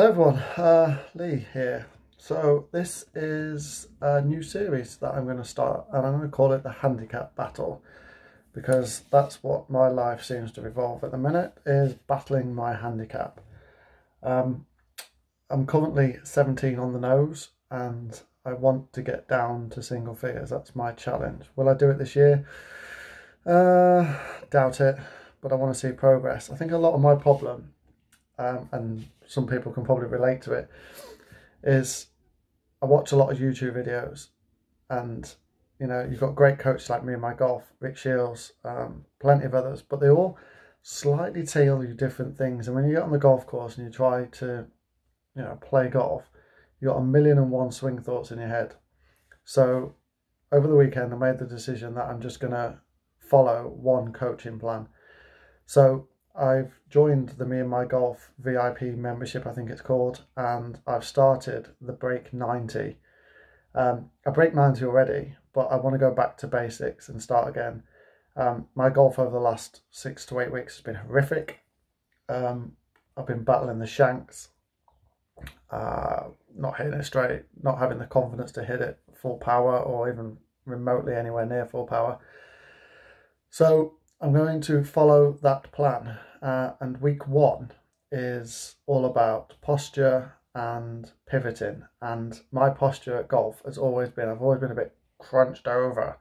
Hello everyone, uh, Lee here. So this is a new series that I'm going to start and I'm going to call it the Handicap Battle because that's what my life seems to revolve at the minute is battling my handicap. Um, I'm currently 17 on the nose and I want to get down to single figures. That's my challenge. Will I do it this year? Uh, doubt it, but I want to see progress. I think a lot of my problem, um, and some people can probably relate to it, is I watch a lot of YouTube videos and you know, you've got great coaches like me and my golf, Rick Shields, um, plenty of others, but they all slightly tell you different things. And when you get on the golf course and you try to, you know, play golf, you got a million and one swing thoughts in your head. So over the weekend, I made the decision that I'm just going to follow one coaching plan. So I've joined the Me and My Golf VIP membership, I think it's called, and I've started the Break 90. Um, I break 90 already, but I want to go back to basics and start again. Um, my golf over the last six to eight weeks has been horrific. Um, I've been battling the shanks, uh, not hitting it straight, not having the confidence to hit it full power or even remotely anywhere near full power. So I'm going to follow that plan. Uh, and week one is all about posture and pivoting. And my posture at golf has always been, I've always been a bit crunched over.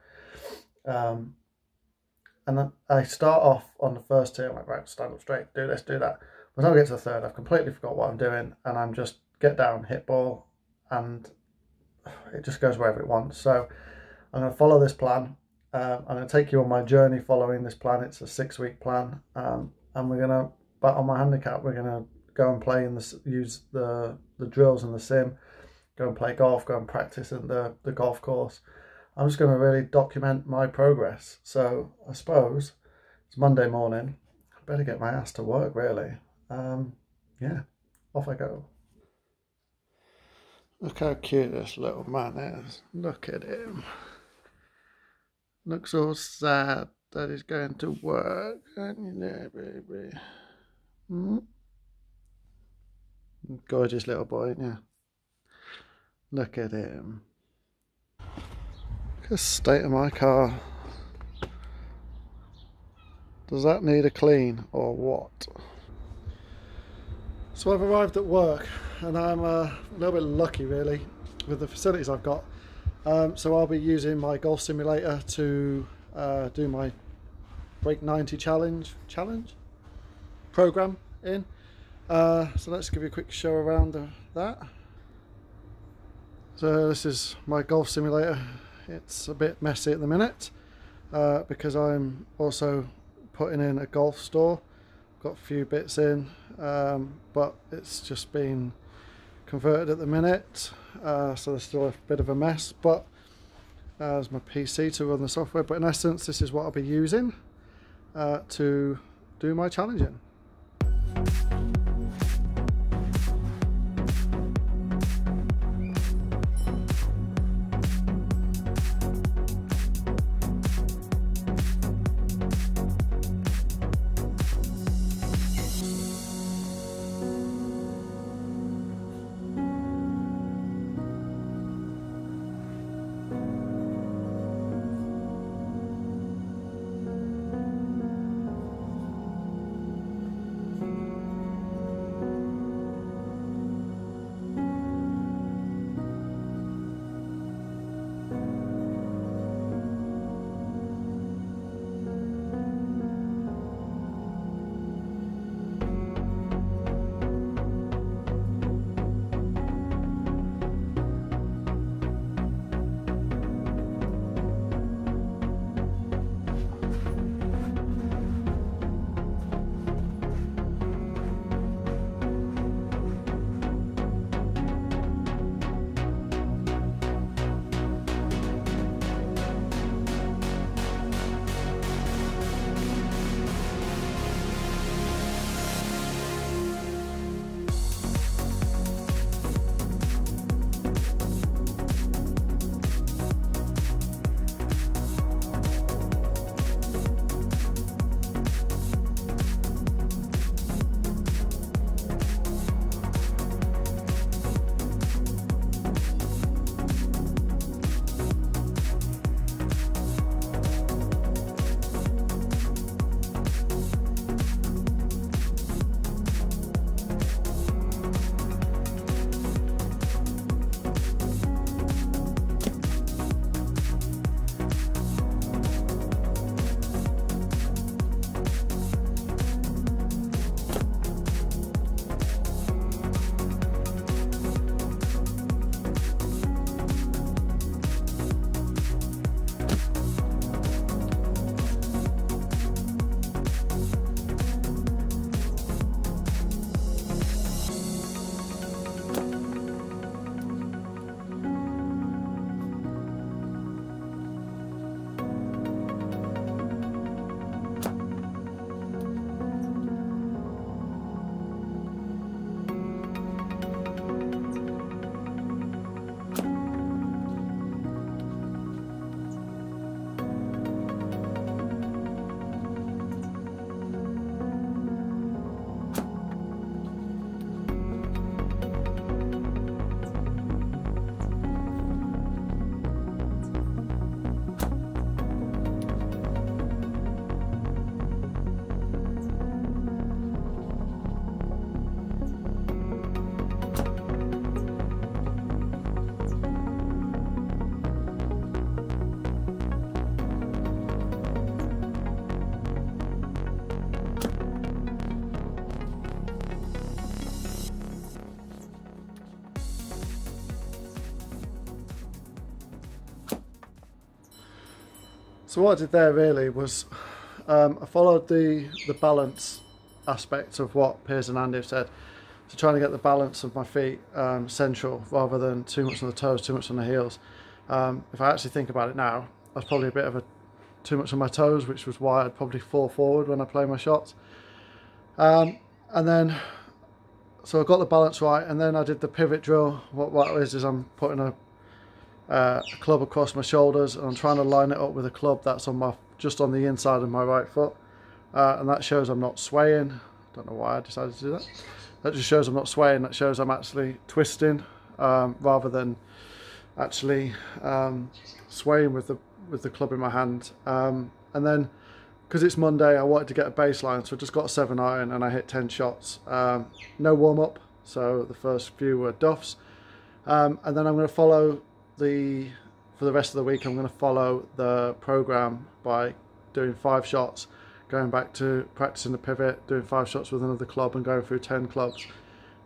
Um, and then I start off on the first two, I'm like, right, stand up straight, do this, do that. When I get to the third, I've completely forgot what I'm doing, and I'm just get down, hit ball, and it just goes wherever it wants. So I'm going to follow this plan. Um, I'm going to take you on my journey following this plan. It's a six week plan, um, and we're going to bet on my handicap. We're to go and play in the use the the drills in the sim, go and play golf, go and practice in the the golf course. I'm just going to really document my progress. So I suppose it's Monday morning. I better get my ass to work, really. Um, yeah, off I go. Look how cute this little man is. Look at him. Looks all sad that he's going to work, baby? Hmm? Gorgeous little boy, yeah. Look at him. Look at the state of my car. Does that need a clean or what? So I've arrived at work and I'm uh, a little bit lucky really with the facilities I've got. Um, so I'll be using my golf simulator to uh, do my Break 90 challenge challenge program in. Uh, so let's give you a quick show around that. So this is my golf simulator. It's a bit messy at the minute uh, because I'm also putting in a golf store. Got a few bits in, um, but it's just been converted at the minute. Uh, so there's still a bit of a mess, but there's my PC to run the software. But in essence, this is what I'll be using uh, to do my challenging. So what I did there really was um, I followed the, the balance aspect of what Piers and Andy have said. So trying to get the balance of my feet um, central rather than too much on the toes, too much on the heels. Um, if I actually think about it now, I was probably a bit of a too much on my toes, which was why I'd probably fall forward when I play my shots. Um, and then, so I got the balance right, and then I did the pivot drill. What what is is I'm putting a, uh, a club across my shoulders, and I'm trying to line it up with a club that's on my just on the inside of my right foot, uh, and that shows I'm not swaying. Don't know why I decided to do that. That just shows I'm not swaying. That shows I'm actually twisting um, rather than actually um, swaying with the with the club in my hand. Um, and then because it's Monday, I wanted to get a baseline, so I just got a seven iron and I hit ten shots. Um, no warm up, so the first few were duffs, um, and then I'm going to follow the for the rest of the week. I'm going to follow the program by doing five shots, going back to practicing the pivot, doing five shots with another club, and going through ten clubs.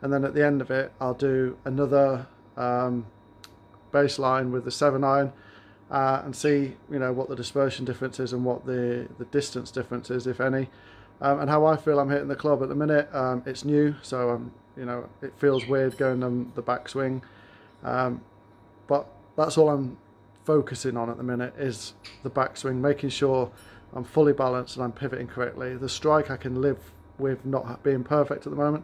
And then at the end of it, I'll do another um, baseline with the seven iron uh, and see you know what the dispersion difference is and what the the distance difference is if any um, and how I feel I'm hitting the club at the minute um, it's new so um, you know it feels weird going on the backswing um, but that's all I'm focusing on at the minute is the backswing making sure I'm fully balanced and I'm pivoting correctly the strike I can live with not being perfect at the moment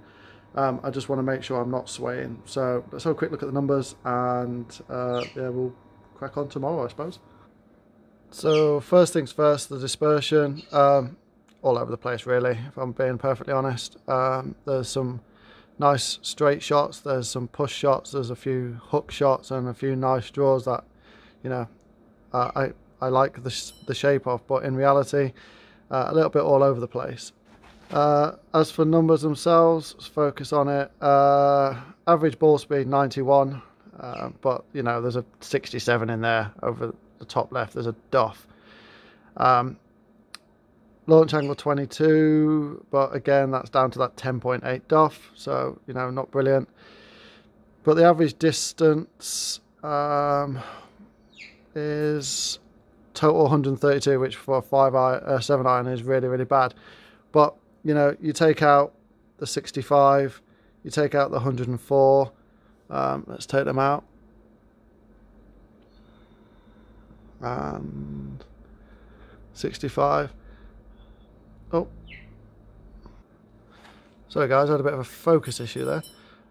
um, I just want to make sure I'm not swaying so let's have a quick look at the numbers and uh, yeah we'll crack on tomorrow, I suppose. So first things first, the dispersion, um, all over the place really, if I'm being perfectly honest. Um, there's some nice straight shots, there's some push shots, there's a few hook shots and a few nice draws that, you know, uh, I, I like the, the shape of, but in reality, uh, a little bit all over the place. Uh, as for numbers themselves, focus on it. Uh, average ball speed 91, uh, but you know, there's a 67 in there over the top left. There's a Duff. Um, launch angle 22, but again, that's down to that 10.8 Duff. So you know, not brilliant. But the average distance um, is total 132, which for a five iron, uh, seven iron is really really bad. But you know, you take out the 65, you take out the 104 um, let's take them out. And 65. Oh. Sorry guys, I had a bit of a focus issue there.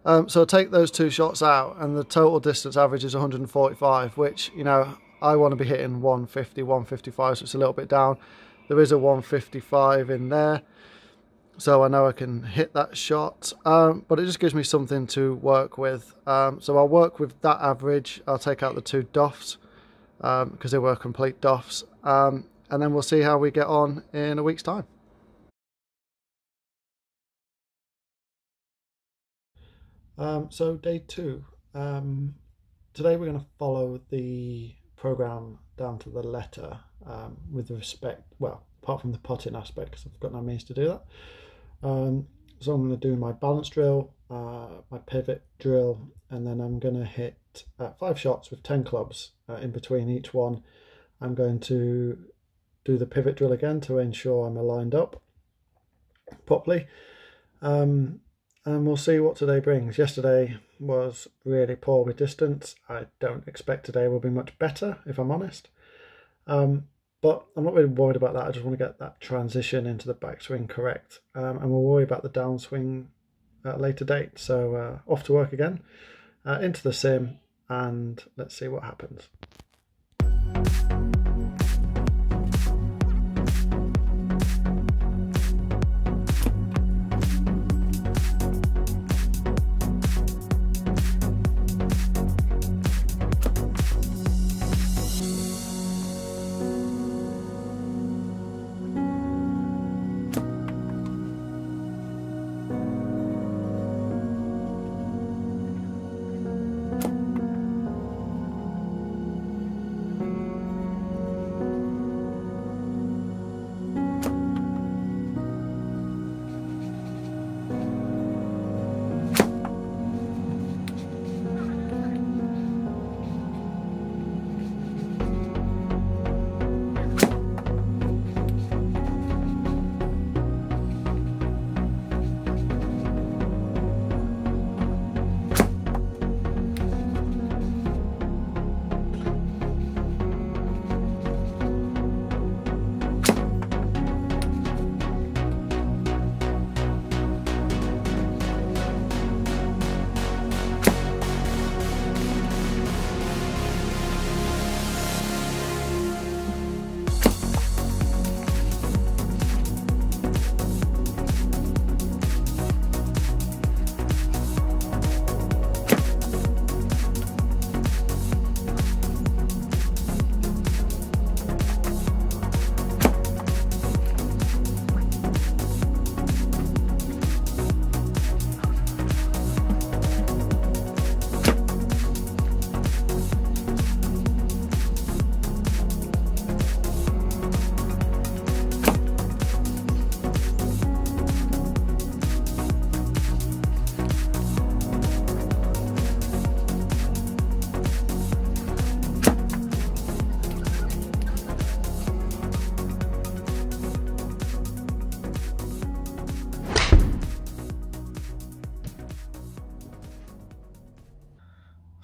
Um, so take those two shots out and the total distance average is 145, which, you know, I want to be hitting 150, 155, so it's a little bit down. There is a 155 in there so I know I can hit that shot um, but it just gives me something to work with um, so I'll work with that average I'll take out the two duffs because um, they were complete duffs um, and then we'll see how we get on in a week's time um, so day two um, today we're going to follow the program down to the letter with respect well apart from the putting aspect because I've got no means to do that um, so I'm going to do my balance drill, uh, my pivot drill, and then I'm going to hit uh, five shots with 10 clubs uh, in between each one. I'm going to do the pivot drill again to ensure I'm aligned up properly. Um, and we'll see what today brings. Yesterday was really poor with distance. I don't expect today will be much better, if I'm honest. Um, but I'm not really worried about that. I just want to get that transition into the backswing correct. Um, and we'll worry about the downswing at a later date. So uh, off to work again, uh, into the sim, and let's see what happens.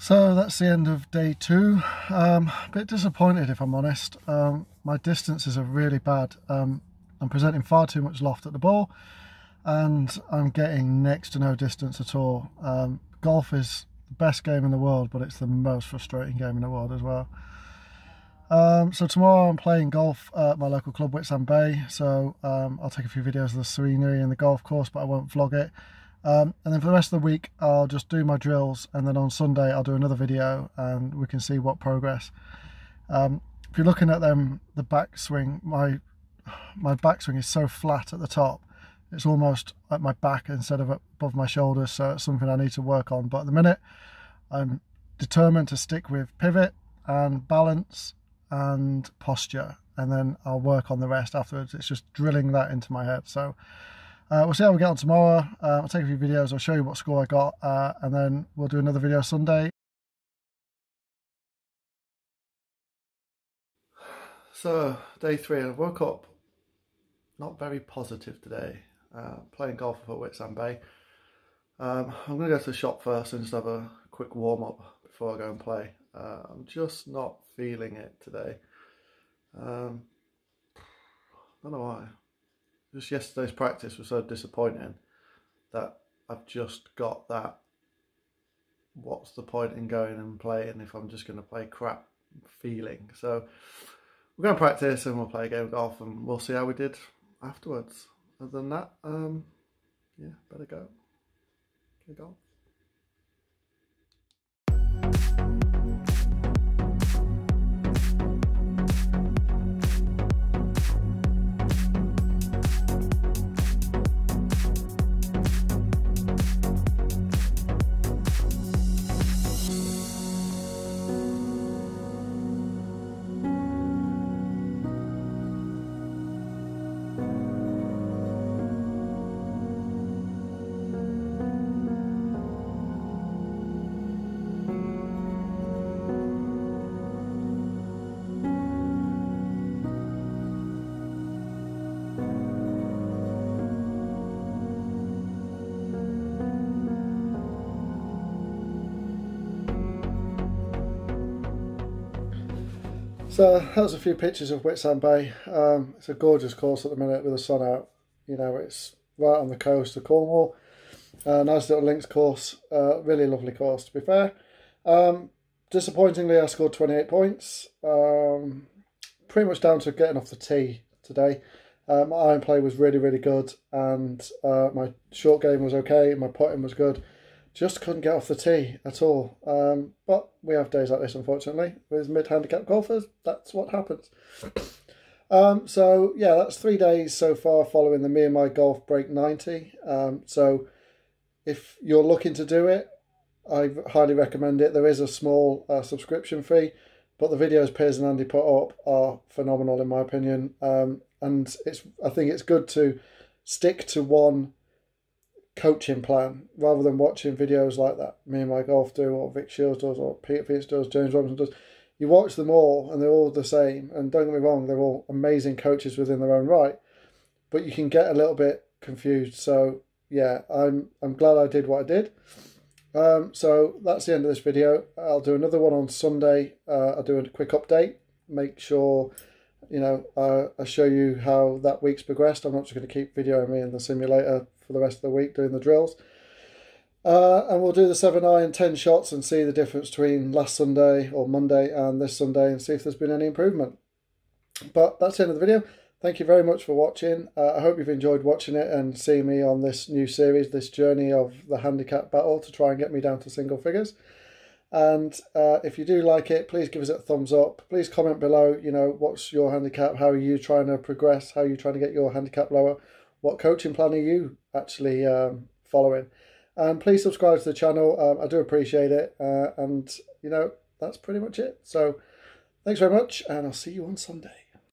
So that's the end of day two. Um, a bit disappointed if I'm honest. Um, my distances are really bad. Um, I'm presenting far too much loft at the ball and I'm getting next to no distance at all. Um, golf is the best game in the world, but it's the most frustrating game in the world as well. Um, so tomorrow I'm playing golf at my local club, Whitsand Bay. So um, I'll take a few videos of the scenery and the golf course, but I won't vlog it. Um, and then for the rest of the week, I'll just do my drills, and then on Sunday I'll do another video, and we can see what progress. Um, if you're looking at them, the backswing, my my backswing is so flat at the top it's almost at my back instead of above my shoulders so it's something I need to work on. But at the minute I'm determined to stick with pivot and balance and posture and then I'll work on the rest afterwards. It's just drilling that into my head. So uh, we'll see how we get on tomorrow uh, I'll take a few videos I'll show you what score I got uh, and then we'll do another video Sunday so day three I woke up not very positive today uh, playing golf at Whitsand Bay. Um, I'm going to go to the shop first and just have a quick warm up before I go and play. Uh, I'm just not feeling it today. Um, I don't know why. Just yesterday's practice was so disappointing that I've just got that. What's the point in going and playing if I'm just going to play crap feeling? So we're going to practice and we'll play a game of golf and we'll see how we did afterwards other than that, um, yeah, better go. Play golf. So that was a few pictures of Whitsand Bay. Um, it's a gorgeous course at the minute with the sun out. You know, it's right on the coast of Cornwall. Uh, nice little links course. Uh, really lovely course, to be fair. Um, disappointingly, I scored 28 points. Um, pretty much down to getting off the tee today. Uh, my iron play was really, really good, and uh, my short game was okay. My putting was good just couldn't get off the tee at all. Um, but we have days like this, unfortunately, with mid-handicap golfers. That's what happens. Um, so yeah, that's three days so far following the Me and My Golf Break 90. Um, so if you're looking to do it, I highly recommend it. There is a small uh, subscription fee, but the videos Piers and Andy put up are phenomenal in my opinion. Um, and it's I think it's good to stick to one coaching plan rather than watching videos like that me and my golf do or Rick Shields does or Peter Finch does, James Robinson does. You watch them all and they're all the same. And don't get me wrong, they're all amazing coaches within their own right. But you can get a little bit confused. So yeah, I'm I'm glad I did what I did. Um, so that's the end of this video. I'll do another one on Sunday. Uh, I'll do a quick update. Make sure you know uh, I show you how that week's progressed. I'm not just going to keep videoing me in the simulator for the rest of the week doing the drills. Uh, and we'll do the 7 iron 10 shots and see the difference between last Sunday or Monday and this Sunday and see if there's been any improvement. But that's the end of the video. Thank you very much for watching. Uh, I hope you've enjoyed watching it and seeing me on this new series, this journey of the handicap battle to try and get me down to single figures. And uh, if you do like it, please give us a thumbs up. Please comment below, you know, what's your handicap? How are you trying to progress? How are you trying to get your handicap lower? What coaching plan are you actually um, following? And please subscribe to the channel. Um, I do appreciate it. Uh, and, you know, that's pretty much it. So thanks very much, and I'll see you on Sunday.